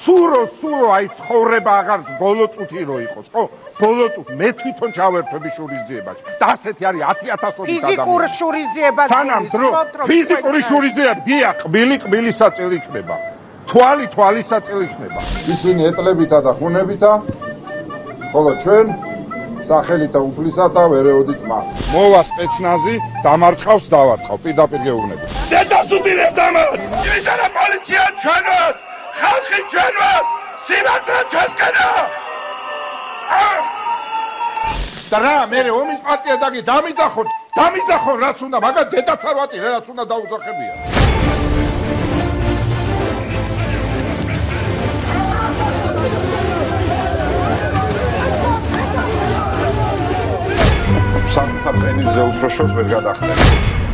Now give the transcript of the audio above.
სურო სურო აი ცხოვრება აღარ ბოლო წუთი რო იყოს ხო? ბოლო წუთი მე თვითონ ჩავერთვები შურისძიებაში და ასეთი არის 10000 ფიზიკურ შურისძიებას სანამ დრო ფიზიკური შურისძიება დია ყბილი ყბილისაწილი იქნება თვალი თვალისაწილი იქნება ისინი ეტლებითა და ხუნებითა ხოლო ჩვენ სახელითა უფლისათა ვერეოდით მას მოვა სპეცნაზი დამარცხავს დავარცხავ პირდაპირ გეუბნები. დედას უდირებ დამად სიმართლე ჩვენსკენა და რა მე ომის პარტია დაგი დამიძახო დამიძახო რაც უნდა მაგა დედაც არ ვატირე რაც უნდა დაუძახებია? სამთა პენიზე უფრო შორს ვერ გადახდე